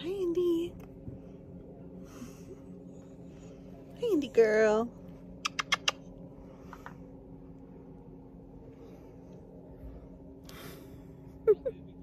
Hi, Indy. Hi, Indy girl.